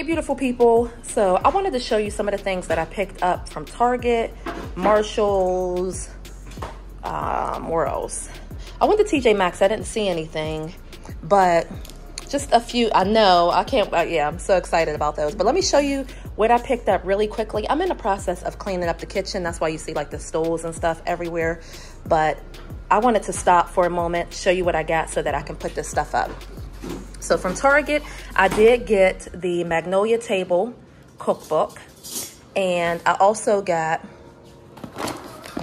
Hey beautiful people. So I wanted to show you some of the things that I picked up from Target, Marshalls, um, where else? I went to TJ Maxx, I didn't see anything, but just a few, I know, I can't, uh, yeah, I'm so excited about those. But let me show you what I picked up really quickly. I'm in the process of cleaning up the kitchen. That's why you see like the stools and stuff everywhere. But I wanted to stop for a moment, show you what I got so that I can put this stuff up. So from Target, I did get the Magnolia Table cookbook. And I also got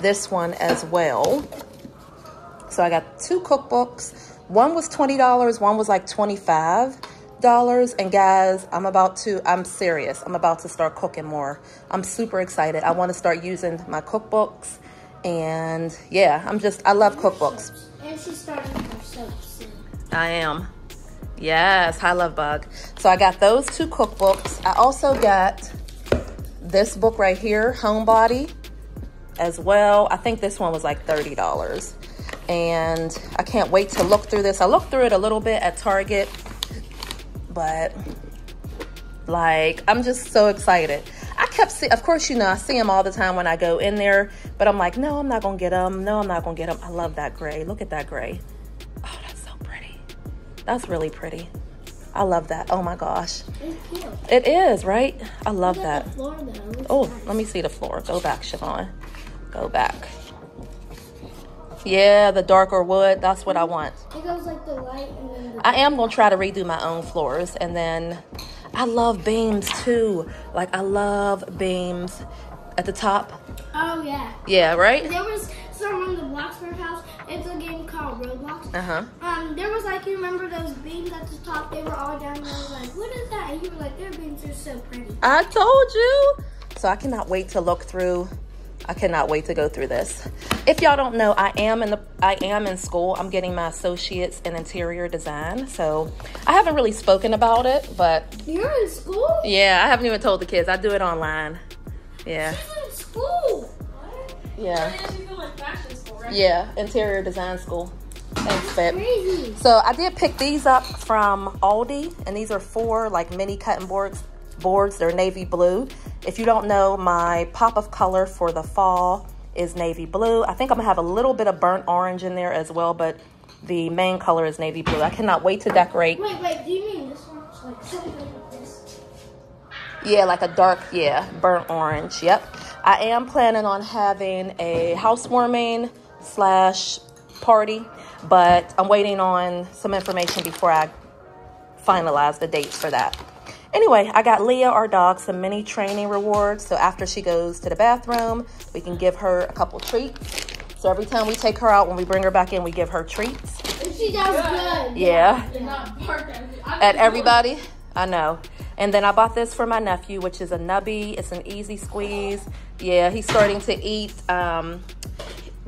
this one as well. So I got two cookbooks. One was $20, one was like $25. And guys, I'm about to, I'm serious. I'm about to start cooking more. I'm super excited. I want to start using my cookbooks. And yeah, I'm just, I love cookbooks. And she's starting her soap soon. I am. Yes, High Love Bug. So I got those two cookbooks. I also got this book right here, Homebody, as well. I think this one was like $30. And I can't wait to look through this. I looked through it a little bit at Target, but like, I'm just so excited. I kept of course, you know, I see them all the time when I go in there, but I'm like, no, I'm not gonna get them. No, I'm not gonna get them. I love that gray. Look at that gray. That's really pretty. I love that. Oh my gosh. It is, cute. It is, right? I love that. Oh, nice. let me see the floor. Go back, Shyvonne. Go back. Yeah, the darker wood. That's what I want. It goes like the light and then the I am going to try to redo my own floors. And then I love beams too. Like, I love beams at the top. Oh, yeah. Yeah, right? There was some in the Bloxburg house it's a game called Roblox. Uh huh. Um, there was like you remember those beams at the top? They were all down there. Like, what is that? And you were like, their beams are so pretty. I told you. So I cannot wait to look through. I cannot wait to go through this. If y'all don't know, I am in the I am in school. I'm getting my associates in interior design. So I haven't really spoken about it, but you're in school. Yeah, I haven't even told the kids. I do it online. Yeah. She's in school. What? Yeah. Yeah, interior design school. Thanks, babe. So I did pick these up from Aldi, and these are four like mini cutting boards. Boards, they're navy blue. If you don't know, my pop of color for the fall is navy blue. I think I'm gonna have a little bit of burnt orange in there as well, but the main color is navy blue. I cannot wait to decorate. Wait, wait, do you mean this one's like something like this? Yeah, like a dark, yeah, burnt orange. Yep. I am planning on having a housewarming slash party, but I'm waiting on some information before I finalize the dates for that. Anyway, I got Leah, our dog, some mini training rewards. So after she goes to the bathroom, we can give her a couple treats. So every time we take her out, when we bring her back in, we give her treats. she does good. Yeah. At everybody? I know. And then I bought this for my nephew, which is a Nubby. It's an easy squeeze. Yeah, he's starting to eat um,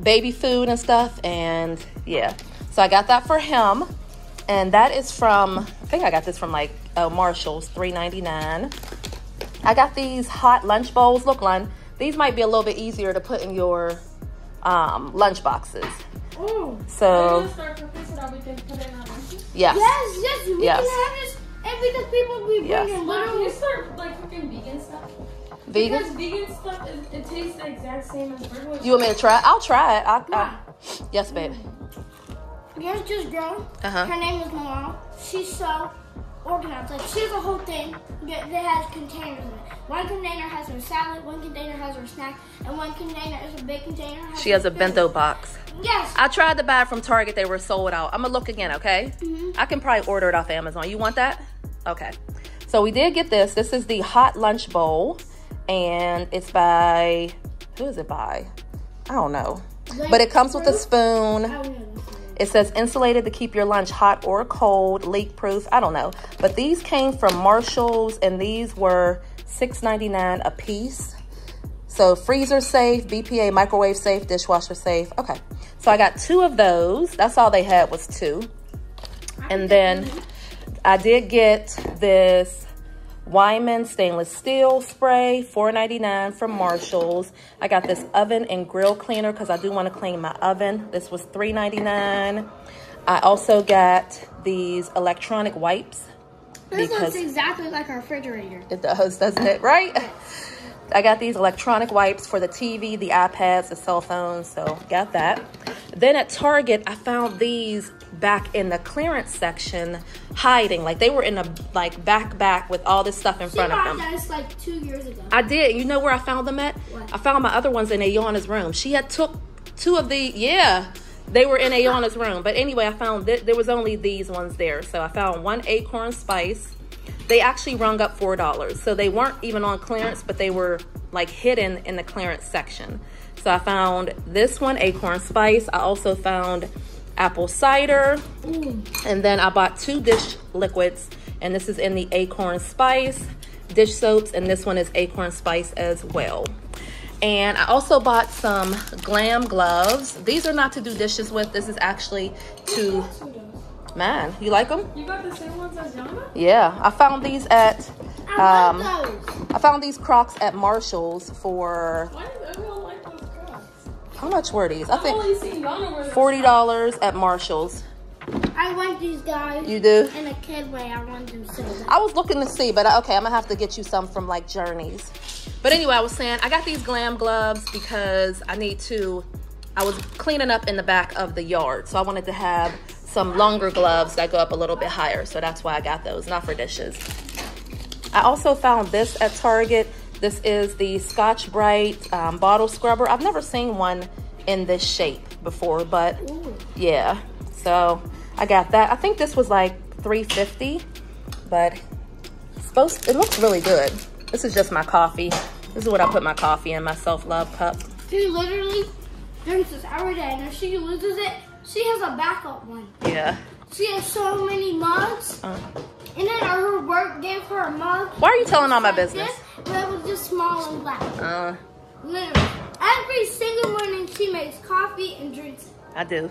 baby food and stuff. And yeah, so I got that for him. And that is from, I think I got this from like uh, Marshall's, $3.99. I got these hot lunch bowls. Look, Lund, these might be a little bit easier to put in your um, lunch boxes. Oh. So, yes. Yes, yes, we Yes. can have this. And because people be Yes. bringing Mom, can literally. you start like cooking vegan stuff? Vegan? Because vegan stuff, it, it tastes the exact same as regular You want me to try? it? I'll try it. I, I, Yeah. yes, babe. Yours just grown. Uh-huh. Her name is Mama. She's so organized. Like she has a whole thing that, that has containers in it. One container has her salad, one container has her snack, and one container is a big container. Has She has her a food. bento box. Yes. I tried to buy it from Target. They were sold out. I'm gonna look again, okay? Mhm. I can probably order it off Amazon. You want that? Okay. So we did get this. This is the hot lunch bowl, and it's by who is it by? I don't know. But it comes with a spoon. I don't know. It says insulated to keep your lunch hot or cold, leak proof. I don't know. But these came from Marshalls and these were $6.99 a piece. So freezer safe, BPA microwave safe, dishwasher safe. Okay. So I got two of those. That's all they had was two. And then I did get this Weiman stainless steel spray, $4.99 from Marshalls. I got this oven and grill cleaner because I do want to clean my oven. This was $3.99. I also got these electronic wipes. This looks exactly like our refrigerator. It does, doesn't it? Right? I got these electronic wipes for the TV, the iPads, the cell phones, so got that. Then at Target, I found these back in the clearance section hiding. Like they were in a like back back with all this stuff in She front of them. this like two years ago. I did. You know where I found them at? What? I found my other ones in Ayana's room. She had took two of the yeah. They were in Ayana's room. But anyway, I found that there was only these ones there. So I found one acorn spice. They actually rung up four dollars. So they weren't even on clearance, but they were like hidden in the clearance section. So I found this one, acorn spice. I also found apple cider. And then I bought two dish liquids, and this is in the acorn spice dish soaps, and this one is acorn spice as well. And I also bought some glam gloves. These are not to do dishes with. This is actually to, man, you like them? You got the same ones as Yana? Yeah, I found these at, I um, love those. I found these Crocs at Marshall's for, Why does everyone like those Crocs? how much were these? I I've think only seen Yana wear $40 at Marshall's. I want these guys. You do? In a kid way, I want them so bad. I was looking to see, but okay, I'm gonna have to get you some from like Journeys. But anyway, I was saying I got these glam gloves because I need to. I was cleaning up in the back of the yard, so I wanted to have some longer gloves that go up a little bit higher. So that's why I got those, not for dishes. I also found this at Target. This is the Scotch Brite um, bottle scrubber. I've never seen one in this shape before, but Ooh. yeah so i got that i think this was like 350 but supposed it looks really good this is just my coffee this is what i put my coffee in my self-love cup She literally drinks this every day, and if she loses it, she has a backup one. yeah. She has so many mugs, Uh, and then her work gave her a mug. why are you telling all my like business? This, but it was just small and black. uh. Literally, every single morning she makes coffee and drinks. It. i do.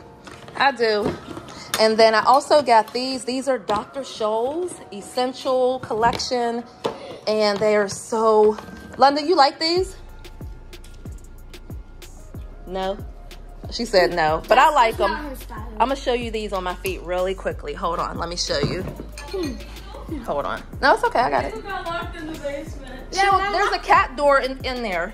I do. And then i also got these. These are dr scholl's essential collection. And they are so london you like these? No she said no but i like them not her style. I'm gonna show you these on my feet really quickly. Hold on, let me show you. Hold on. No, it's okay. I got it. Who got locked in the basement? She there's a cat door in, in there.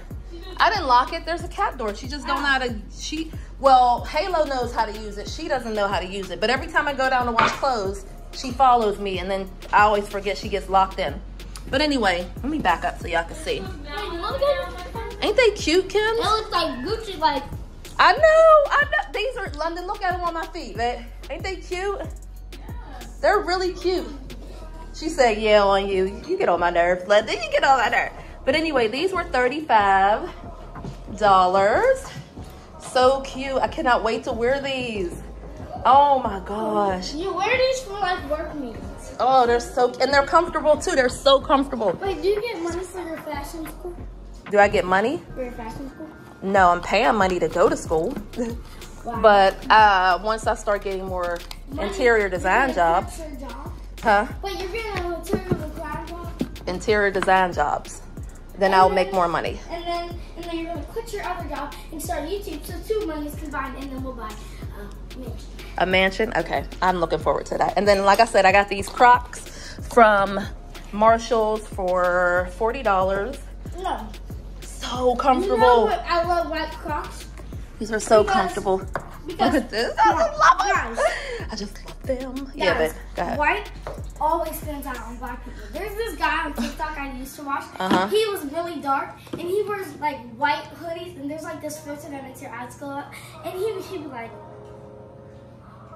I didn't lock it. There's a cat door. She just don't know how to. She well, Halo knows how to use it. She doesn't know how to use it. But every time I go down to wash clothes, she follows me, and then I always forget she gets locked in. But anyway, let me back up so y'all can see. Hey, look at it. Ain't they cute, Kim? It looks like Gucci, like I know. I know. These are London. Look at them on my feet. Man. Ain't they cute? They're really cute. She said, "Yeah, on you. You get on my nerves, London. You get on my nerves." But anyway, these were thirty-five dollars. So cute. I cannot wait to wear these. Oh my gosh. you wear these for like work meetings. Oh, they're so and they're comfortable too. They're so comfortable. Wait, do you get money for your fashion school? Do I get money? For your fashion school? No, I'm paying money to go to school. Wow. But uh, once I start getting more Money- Interior design you're job. gonna quit your job. Huh? But you're gonna interior design job. Interior design jobs. Then I'll make more money. And then, and then you're gonna quit your other job and start YouTube. So two monies combined, and then we'll buy a mansion. A mansion? Okay. I'm looking forward to that. And then, like I said, I got these Crocs from Marshall's for $40. No. So You know comfortable. what? I love white Crocs. These are so Because- comfortable. Because Look at this. I just love Guys. them. I just love them. Yeah, but. White always stands out on black people. There's this guy on TikTok I used to watch. Uh-huh. He was really dark, and he wears like white hoodies, and there's like this filter that makes your eyes go up. And he was, he was like,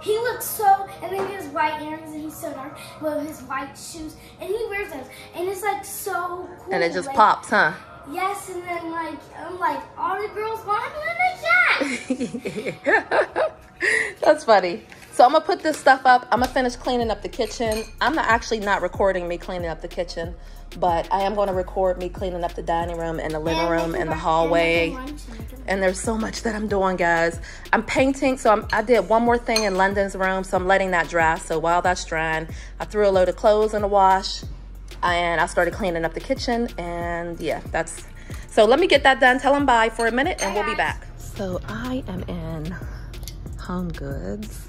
he looks so, and then he has white earrings, and he's so dark with his white shoes, and he wears those, and it's like so cool. And it just like, pops, huh? Yes, and then like I'm like all the girls want to like that. That's funny. So I'm gonna put this stuff up. I'm gonna finish cleaning up the kitchen. I'm not actually not recording me cleaning up the kitchen, but I am gonna record me cleaning up the dining room and the living room and the hallway. And there's so much that I'm doing, guys. I'm painting, so I'm, I did one more thing in London's room, so I'm letting that dry. So while that's drying, I threw a load of clothes in the wash, and I started cleaning up the kitchen. And yeah, that's. So let me get that done. Tell them bye for a minute, and we'll be back. So I am in Home Goods,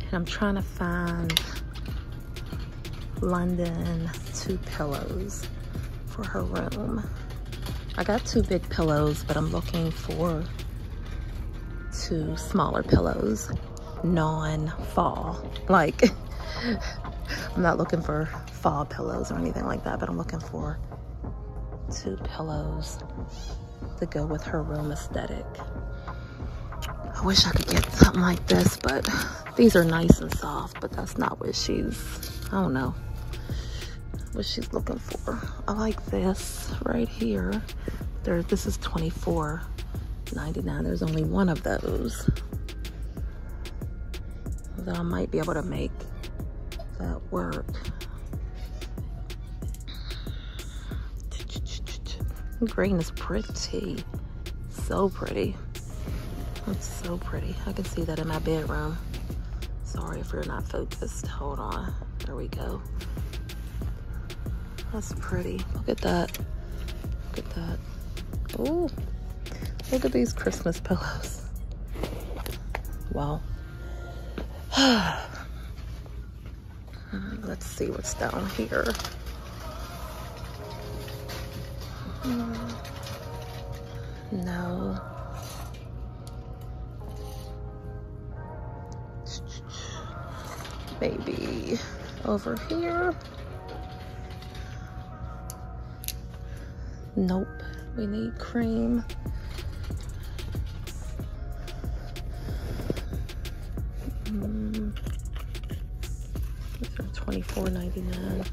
and I'm trying to find London two pillows for her room. I got two big pillows, but I'm looking for two smaller pillows, non-fall. Like, I'm not looking for fall pillows or anything like that, but I'm looking for two pillows to go with her room aesthetic. I wish I could get something like this, but these are nice and soft, but that's not what she's, I don't know what she's looking for. I like this right here. There, this is $24.99. There's only one of those. That I might be able to make that work. Green is pretty. So pretty. It's so pretty. I can see that in my bedroom. Sorry if you're not focused. Hold on. There we go. That's pretty. Look at that. Look at that. Oh, look at these Christmas pillows. Wow. Let's see what's down here. No. Maybe over here. Nope. We need cream. Mm. Are $24.99.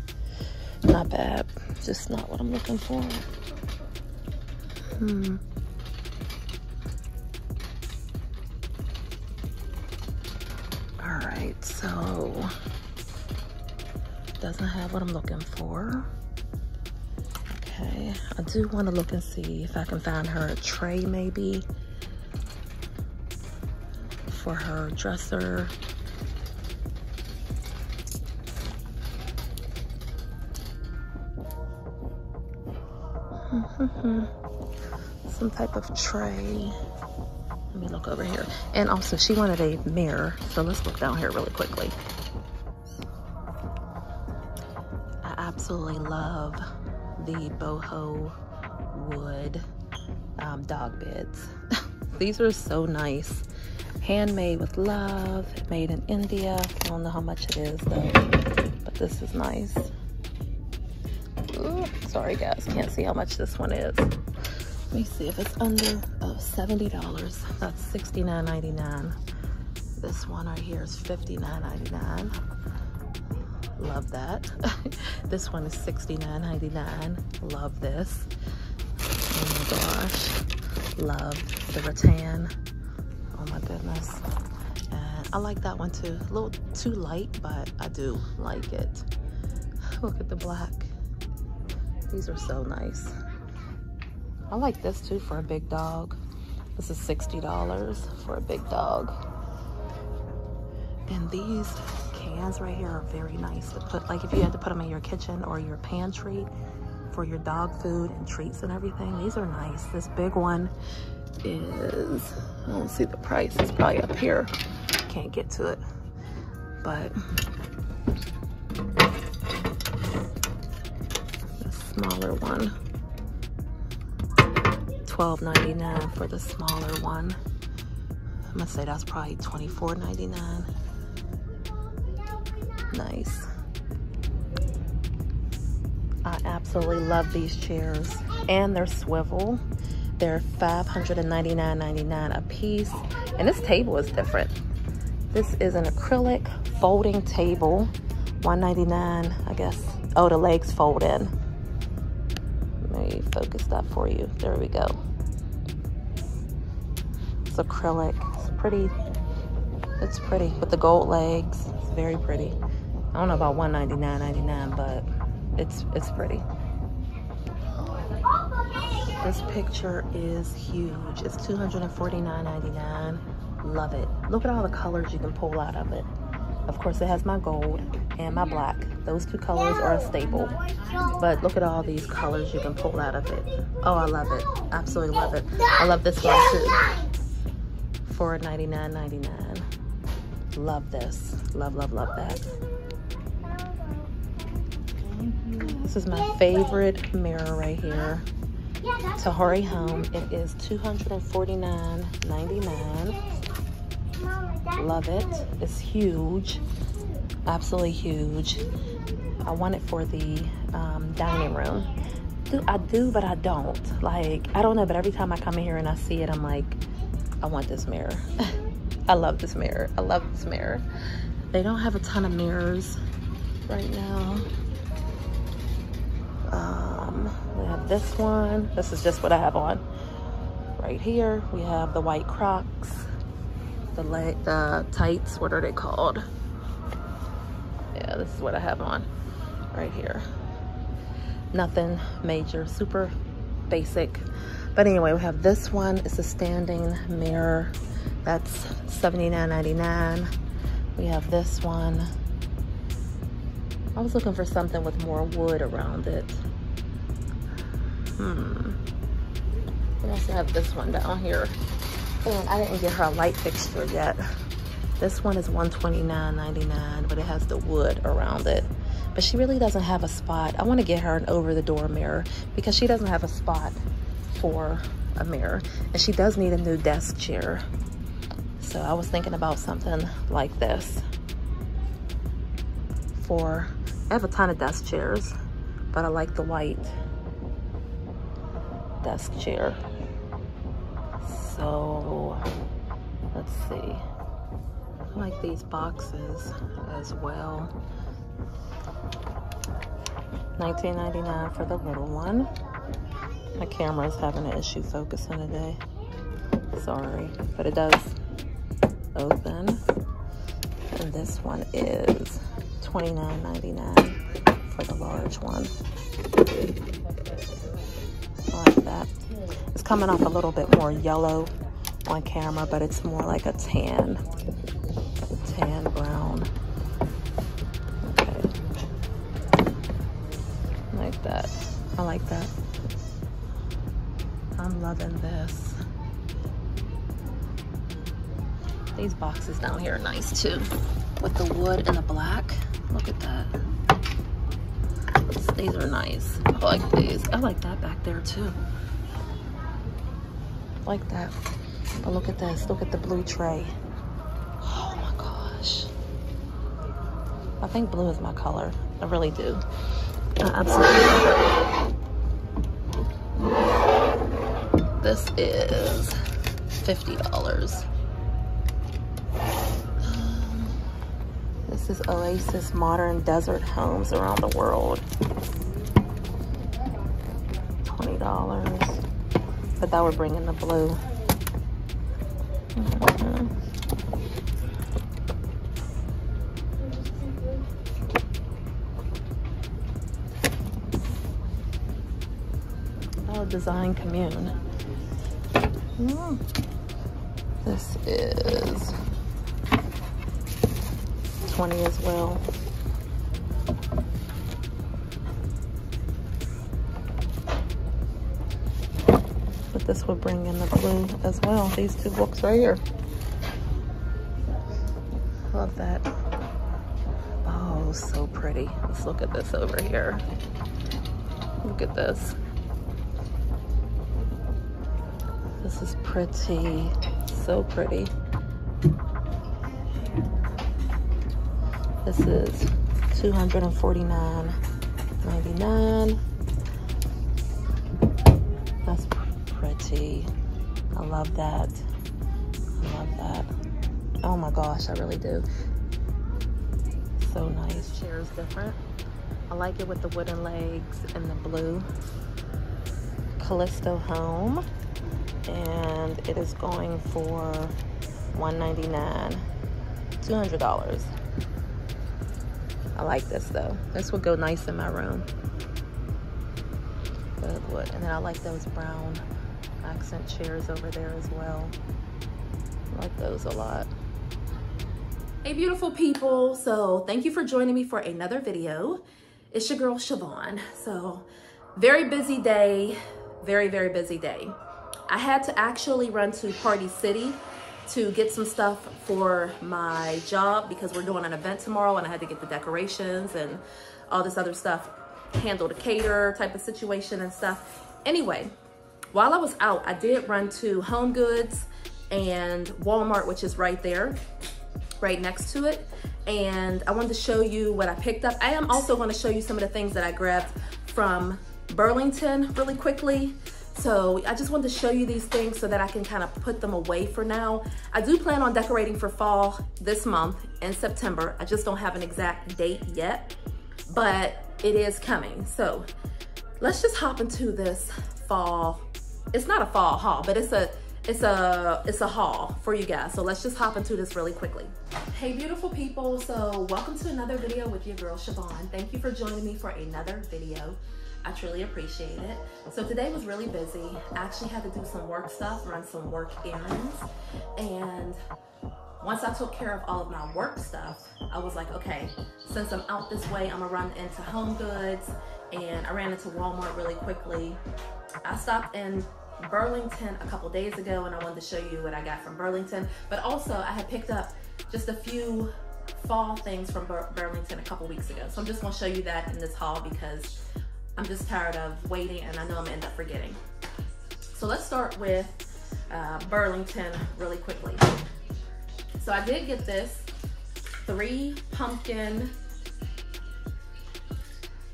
Not bad. Just not what I'm looking for. Hmm. Doesn't have what I'm looking for. Okay, I do want to look and see if I can find her a tray maybe for her dresser. Some type of tray. Let me look over here. And also she wanted a mirror. So let's look down here really quickly. Absolutely love the boho wood um, dog beds. These are so nice. Handmade with love, made in India. I don't know how much it is though, but this is nice. Ooh, sorry guys, can't see how much this one is. Let me see if it's under oh, $70. That's $69.99. This one right here is $59.99. Love that. this one is $69.99. Love this. Oh my gosh. Love the rattan. Oh my goodness. And I like that one too. A little too light, but I do like it. Look at the black. These are so nice. I like this too for a big dog. This is $60 for a big dog. And these cans right here are very nice to put, like if you had to put them in your kitchen or your pantry for your dog food and treats and everything. These are nice. This big one is, I don't see the price. It's probably up here. Can't get to it. But the smaller one, $12.99 for the smaller one. I'm gonna say that's probably $24.99. Nice. I absolutely love these chairs and their swivel. They're $599.99 a piece. And this table is different. This is an acrylic folding table. 199, I guess. Oh, the legs fold in. Let me focus that for you. There we go. It's acrylic. It's pretty. It's pretty with the gold legs. It's very pretty. I don't know about $199.99, but it's it's pretty. This picture is huge. It's $249.99. Love it. Look at all the colors you can pull out of it. Of course, it has my gold and my black. Those two colors are a staple. But look at all these colors you can pull out of it. Oh, I love it. Absolutely love it. I love this one too. For $99.99. Love this. Love, love, love that. This is my favorite mirror right here. Tahari Home. It is $249.99. Love it. It's huge. Absolutely huge. I want it for the um, dining room. Do I do, but I don't. Like, I don't know, but every time I come in here and I see it, I'm like, I want this mirror. I love this mirror. I love this mirror. They don't have a ton of mirrors right now. Um, we have this one. This is just what I have on. Right here, we have the white Crocs, the leg, the tights. What are they called? Yeah, this is what I have on right here. Nothing major, super basic. But anyway, we have this one. It's a standing mirror. That's $79.99. We have this one. I was looking for something with more wood around it. Hmm. We also have this one down here. And I didn't get her a light fixture yet. This one is $129.99, but it has the wood around it. But she really doesn't have a spot. I want to get her an over-the-door mirror because she doesn't have a spot for a mirror. And she does need a new desk chair. So I was thinking about something like this for I have a ton of desk chairs, but I like the white desk chair. So let's see. I like these boxes as well. $19.99 for the little one. My camera is having an issue focusing today. Sorry, but it does open. And this one is $29.99 for the large one. I like that. It's coming off a little bit more yellow on camera, but it's more like a tan, tan brown. Okay. Like that. I like that. I'm loving this. These boxes down here are nice too, with the wood and the black. Look at that. These are nice. I like these. I like that back there too. Like that. But look at this. Look at the blue tray. Oh my gosh. I think blue is my color. I really do. I absolutely love it. This is $50. This is Oasis Modern Desert Homes around the world. $20. But that would bring in the blue. Mm -hmm. Oh, Design Commune. Mm. This is 20 as well. But this would bring in the blue as well. These two books right here. Love that. Oh, so pretty. Let's look at this over here. Look at this. This is pretty, so pretty. This is 249.99. That's pretty. I love that. I love that. Oh my gosh, I really do. So nice. Chair is different. I like it with the wooden legs and the blue. Callisto Home. And it is going for 199. $200. I like this though. This would go nice in my room. Good wood. And then I like those brown accent chairs over there as well. I like those a lot. Hey beautiful people. So thank you for joining me for another video. It's your girl Shyvonne. So very busy day, very, very busy day. I had to actually run to Party City to get some stuff for my job because we're doing an event tomorrow and I had to get the decorations and all this other stuff, handle the cater type of situation and stuff. Anyway, while I was out, I did run to Home Goods and Walmart, which is right there, right next to it. And I wanted to show you what I picked up. I am also gonna show you some of the things that I grabbed from Burlington really quickly. So I just wanted to show you these things so that I can kind of put them away for now. I do plan on decorating for fall this month in September. I just don't have an exact date yet, but it is coming. So let's just hop into this fall. It's not a fall haul, but it's a it's a it's a haul for you guys. So let's just hop into this really quickly. Hey beautiful people, so welcome to another video with your girl Shyvonne. Thank you for joining me for another video. I truly appreciate it. So today was really busy. I actually had to do some work stuff, run some work errands. And once I took care of all of my work stuff, I was like, okay, since I'm out this way, I'm gonna run into Home Goods and I ran into Walmart really quickly. I stopped in Burlington a couple days ago and I wanted to show you what I got from Burlington. But also I had picked up just a few fall things from Bur Burlington a couple weeks ago. So I'm just gonna show you that in this haul because I'm just tired of waiting and I know I'm gonna end up forgetting. So let's start with uh, Burlington really quickly. So I did get this three pumpkin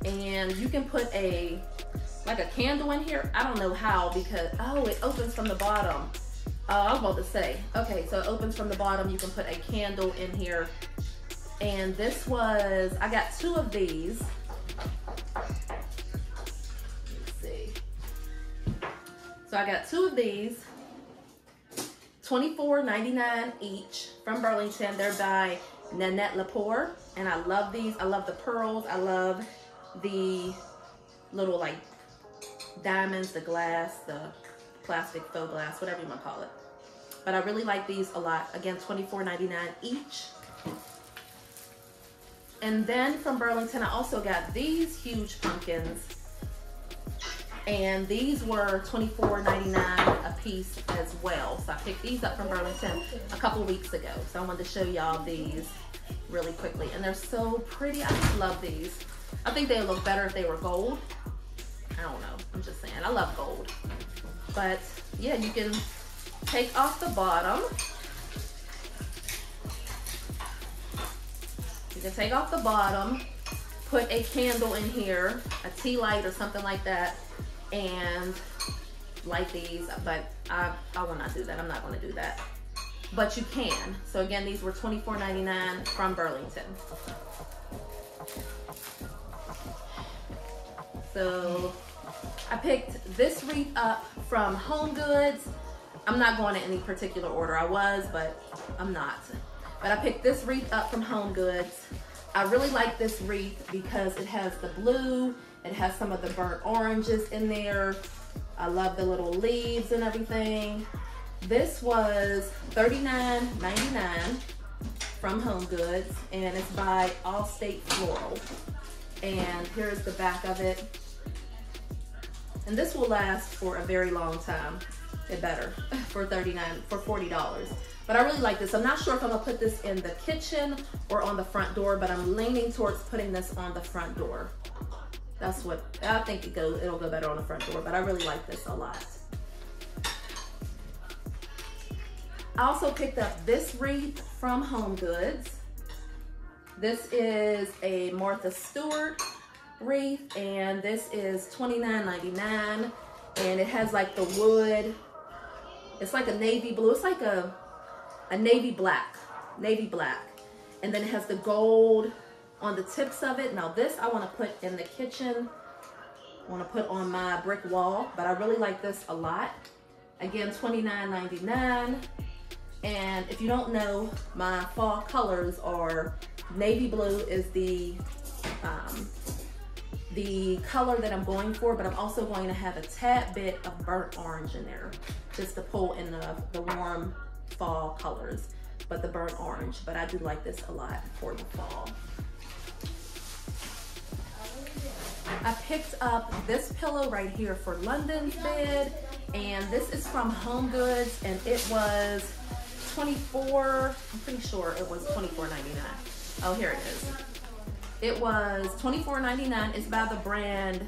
and you can put a like a candle in here. I don't know how because, oh, it opens from the bottom. Oh, I was about to say, okay, so it opens from the bottom. You can put a candle in here. And this was, I got two of these. I got two of these, $24.99 each from Burlington. They're by Nanette Lepore. And I love these. I love the pearls. I love the little like diamonds, the glass, the plastic faux glass, whatever you want to call it. But I really like these a lot. Again, $24.99 each. And then from Burlington, I also got these huge pumpkins and these were $24.99 a piece as well. So I picked these up from Burlington a couple weeks ago. So I wanted to show y'all these really quickly. And they're so pretty. I just love these. I think they look better if they were gold. I don't know. I'm just saying. I love gold. But yeah, you can take off the bottom. You can take off the bottom, put a candle in here, a tea light or something like that, and like these, but I, I will not do that. I'm not gonna do that. But you can. So again, these were $24.99 from Burlington. So I picked this wreath up from Home Goods. I'm not going in any particular order. I was, but I'm not. But I picked this wreath up from Home Goods. I really like this wreath because it has the blue it has some of the burnt oranges in there. I love the little leaves and everything. This was $39.99. from Home Goods, and it's by Allstate Floral. And here's the back of it. And this will last for a very long time. It better for 39 for $40. But I really like this. I'm not sure if I'm gonna put this in the kitchen or on the front door, but I'm leaning towards putting this on the front door. That's what, I think it goes, it'll go better on the front door, but I really like this a lot. I also picked up this wreath from Home Goods. This is a Martha Stewart wreath and this is $29.99 and it has like the wood. It's like a navy blue. It's like a, a navy black, navy black. And then it has the gold on the tips of it. Now this I want to put in the kitchen. I want to put on my brick wall, but I really like this a lot. Again, $29.99. And if you don't know, my fall colors are navy blue is the um, the color that I'm going for, but I'm also going to have a tad bit of burnt orange in there just to pull in the, the warm fall colors, but the burnt orange. But I do like this a lot for the fall. I picked up this pillow right here for London's bed, and this is from Home Goods, and it was 24, I'm pretty sure it was 24.99. Oh, here it is. It was 24.99. It's by the brand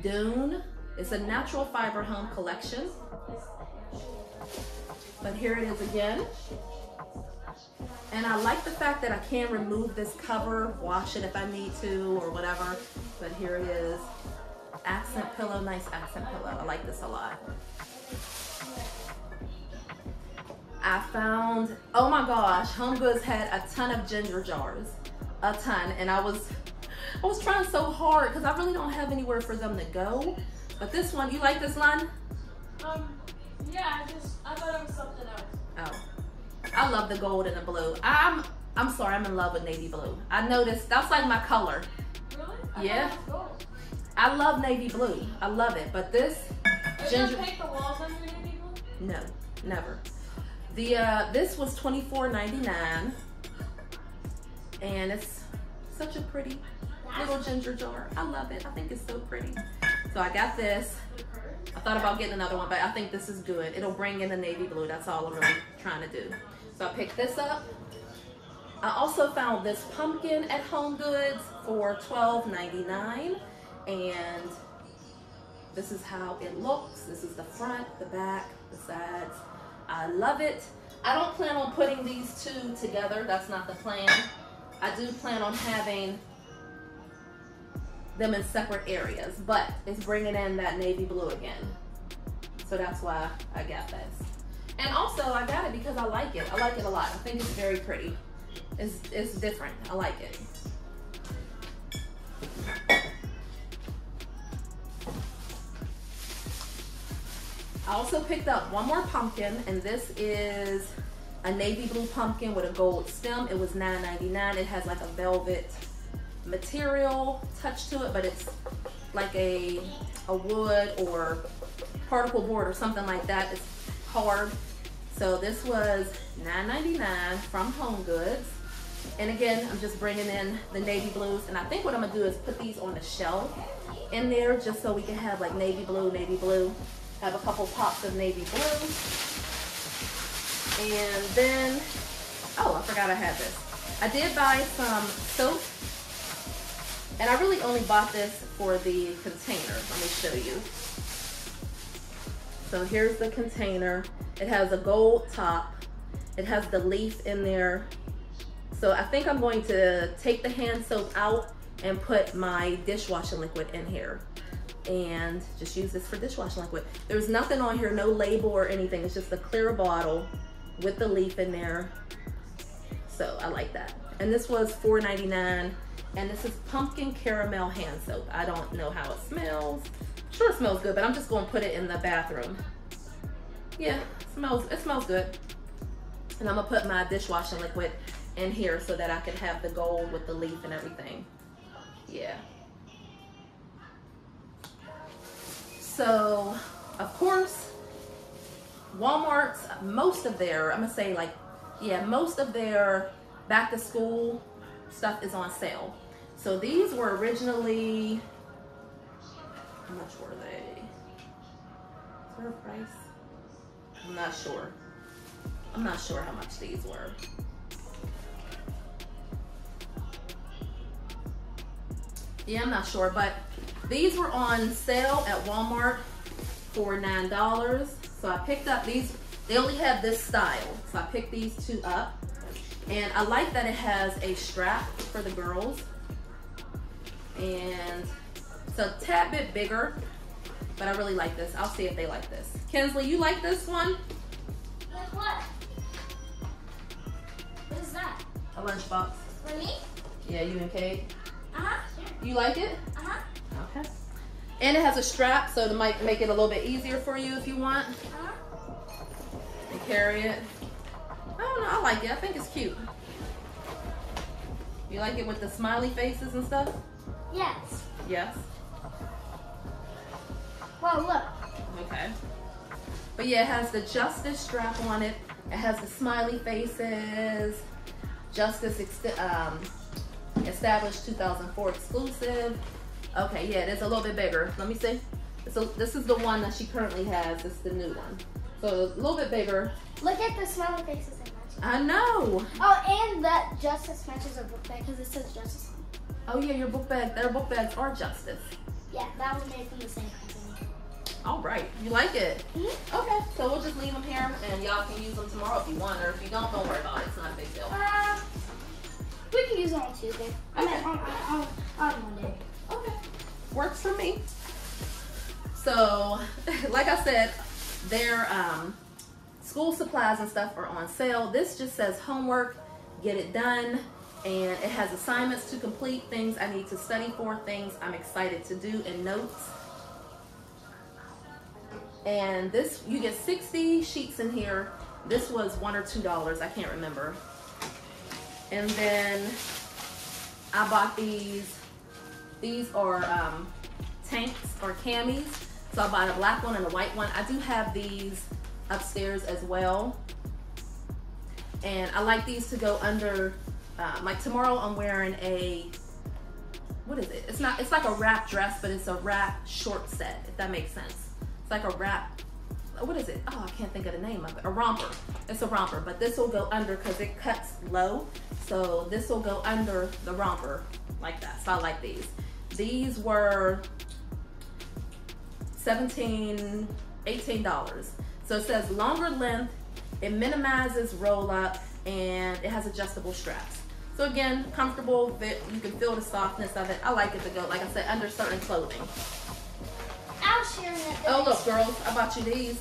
Dune. It's a natural fiber home collection. But here it is again. And I like the fact that I can remove this cover, wash it if I need to or whatever. But here it is. Accent pillow, nice accent pillow. I like this a lot. I found, oh my gosh, Home Goods had a ton of ginger jars, a ton. And I was, I was trying so hard because I really don't have anywhere for them to go. But this one, you like this one? Um, yeah, I just, I thought it was something else. Oh, I love the gold and the blue. I'm, I'm sorry, I'm in love with navy blue. I noticed, that's like my color. Really? I Yeah. thought it was gold. I love navy blue. I love it. But this, Are you Ginger- paint the walls under navy blue? no, never. The, uh, this was $24.99. And it's such a pretty little ginger jar. I love it. I think it's so pretty. So I got this. I thought about getting another one, but I think this is good. It'll bring in the navy blue. That's all I'm really trying to do. So I picked this up. I also found this pumpkin at Home Goods for $12.99. And this is how it looks. This is the front, the back, the sides. I love it. I don't plan on putting these two together. That's not the plan. I do plan on having them in separate areas, but it's bringing in that navy blue again. So that's why I got this. And also I got it because I like it. I like it a lot. I think it's very pretty. It's, it's different. I like it. I also picked up one more pumpkin, and this is a navy blue pumpkin with a gold stem. It was $9.99. It has like a velvet material touch to it, but it's like a, a wood or particle board or something like that. It's hard. So this was $9.99 from Home Goods. And again, I'm just bringing in the navy blues. And I think what I'm gonna do is put these on the shelf in there just so we can have like navy blue, navy blue. Have a couple pops of navy blue. And then, oh, I forgot I had this. I did buy some soap. And I really only bought this for the container. Let me show you. So here's the container. It has a gold top. It has the leaf in there. So I think I'm going to take the hand soap out and put my dishwashing liquid in here and just use this for dishwashing liquid. There's nothing on here, no label or anything. It's just a clear bottle with the leaf in there. So I like that. And this was $4.99. And this is pumpkin caramel hand soap. I don't know how it smells. Sure it smells good, but I'm just gonna put it in the bathroom. Yeah, it smells, it smells good. And I'm gonna put my dishwashing liquid in here so that I can have the gold with the leaf and everything. Yeah. So, of course, Walmart's, most of their, I'm gonna say like, yeah, most of their back to school stuff is on sale. So these were originally, how much were they? Is there a price? I'm not sure. I'm not sure how much these were. Yeah, I'm not sure, but these were on sale at Walmart for $9. So I picked up these, they only have this style. So I picked these two up. And I like that it has a strap for the girls. And it's a tad bit bigger, but I really like this. I'll see if they like this. Kinsley, you like this one? Like what? What is that? A lunchbox. For me? Yeah, you and Kate. Uh-huh. You like it? Uh-huh. Okay. And it has a strap, so it might make it a little bit easier for you if you want. Uh-huh. And carry it. I don't know, I like it. I think it's cute. You like it with the smiley faces and stuff? Yes. Yes. Well, look. Okay. But yeah, it has the Justice strap on it. It has the smiley faces. Justice um, established 2004 exclusive. Okay, yeah, it is a little bit bigger. Let me see. So this is the one that she currently has. This is the new one. So it's a little bit bigger. Look at the smiley faces. I know. Oh, and that Justice matches our book bag because it says Justice. Oh yeah, your book bag. Their book bags are Justice. Yeah, that was made from the same. All right, you like it? Mhm. Okay, so we'll just leave them here, and y'all can use them tomorrow if you want, or if you don't, don't worry about it. It's not a big deal. Uh, we can use them on Tuesday. I mean, on, on, on, on Monday. Okay. Works for me. So, like I said, their um, school supplies and stuff are on sale. This just says homework, get it done, and it has assignments to complete, things I need to study for, things I'm excited to do, and notes. And this, you get 60 sheets in here. This was one or two dollars, I can't remember. And then I bought these these are um, tanks or camis. So I bought a black one and a white one. I do have these upstairs as well. And I like these to go under, uh, like tomorrow I'm wearing a, what is it? It's not, it's like a wrap dress, but it's a wrap short set, if that makes sense. It's like a wrap, what is it? Oh, I can't think of the name of it. A romper. It's a romper, but this will go under because it cuts low. So this will go under the romper like that. So I like these. These were 17 $18. So it says longer length, it minimizes roll up, and it has adjustable straps. So again, comfortable, you can feel the softness of it. I like it to go, like I said, under certain clothing. Oh look, girls, I bought you these.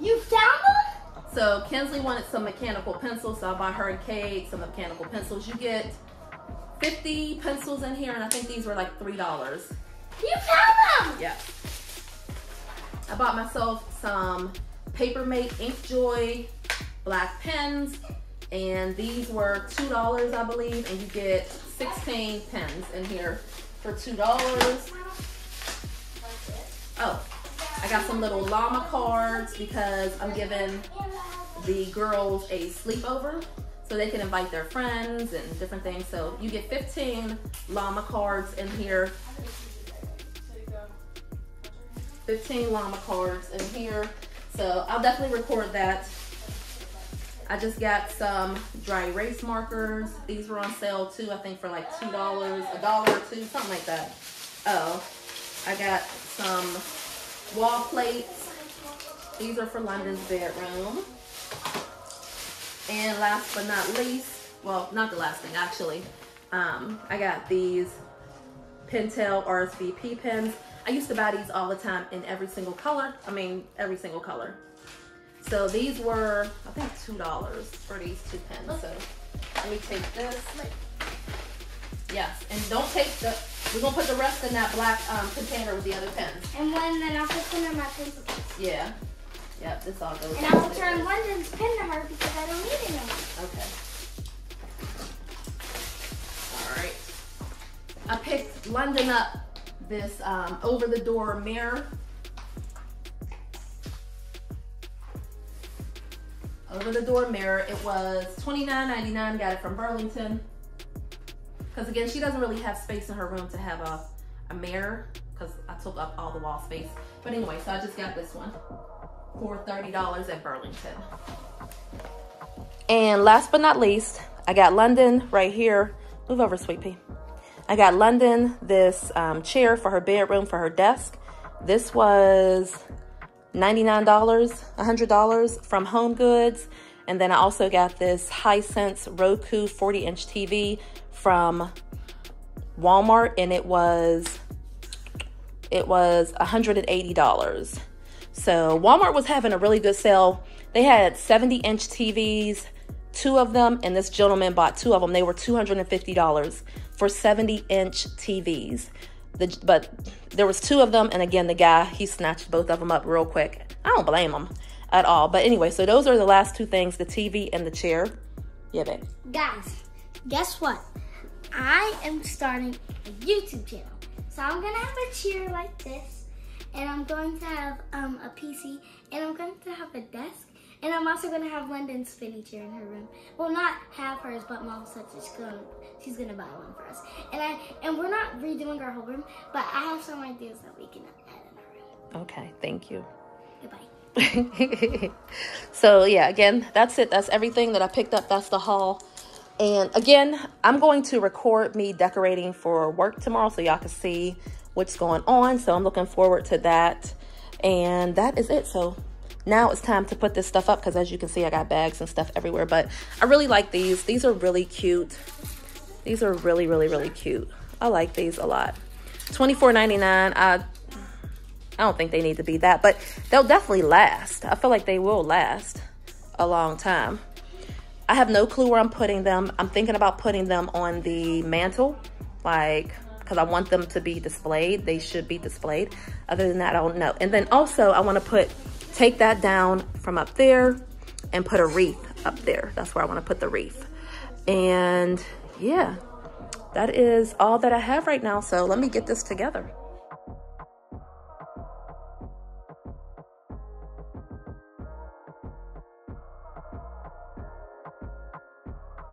You found them? So Kinsley wanted some mechanical pencils, so I bought her and Kate some mechanical pencils. You get 50 pencils in here, and I think these were like $3. You found them! Yeah. I bought myself some Papermate Inkjoy black pens, and these were $2, I believe, and you get 16 pens in here for $2. Oh, I got some little llama cards because I'm giving the girls a sleepover so they can invite their friends and different things. So you get 15 llama cards in here 15 llama cards in here. So I'll definitely record that. I just got some dry erase markers. These were on sale too, I think for like $2, a dollar or two, something like that. Oh, I got some wall plates. These are for London's bedroom. And last but not least, well, not the last thing actually, um, I got these Pentel RSVP pens. I used to buy these all the time in every single color. I mean, every single color. So these were, I think, $2 for these two pens. So let me take this. Yes, and don't take the, we're gonna put the rest in that black um, container with the other pens. And when then I'll put them in my pencil case. Yeah. Yep, this all goes And I will turn. London's pen to her because I don't need it anymore. Okay. All right. I picked London up this um, over the door mirror. Over the door mirror, it was $29.99. Got it from Burlington. Because again, she doesn't really have space in her room to have a, a mirror because I took up all the wall space. But anyway, so I just got this one for $30 at Burlington. And last but not least, I got London right here. Move over, Sweet Pea. I got London this um, chair for her bedroom, for her desk. This was $99, $100 from Home Goods. And then I also got this Hisense Roku 40 inch TV from Walmart and it was it was $180. So Walmart was having a really good sale. They had 70 inch TVs, two of them, and this gentleman bought two of them. They were $250 for 70 inch TVs. The, but there was two of them, and again, the guy he snatched both of them up real quick. I don't blame him at all. But anyway, so those are the last two things: the TV and the chair. Yeah, babe. Guys, guess what? I am starting a YouTube channel. So I'm gonna have a chair like this, and I'm going to have um, a PC, and I'm going to have a desk, and I'm also gonna have London's spinny chair in her room. Well, not have hers, but mom said she's gonna she's gonna buy one for us. And I and we're not redoing our whole room, but I have some ideas that we can add in our room. Okay, thank you. Goodbye. so yeah, again, that's it. That's everything that I picked up. That's the haul. And again, I'm going to record me decorating for work tomorrow so y'all can see what's going on. So I'm looking forward to that. And that is it. So now it's time to put this stuff up because as you can see, I got bags and stuff everywhere. But I really like these. These are really cute. These are really, really, really cute. I like these a lot. $24.99. I, I don't think they need to be that, but they'll definitely last. I feel like they will last a long time. I have no clue where I'm putting them. I'm thinking about putting them on the mantle, like, because I want them to be displayed. They should be displayed. Other than that, I don't know. And then also, I want to put, take that down from up there and put a wreath up there. That's where I want to put the wreath. And yeah, that is all that I have right now. So let me get this together.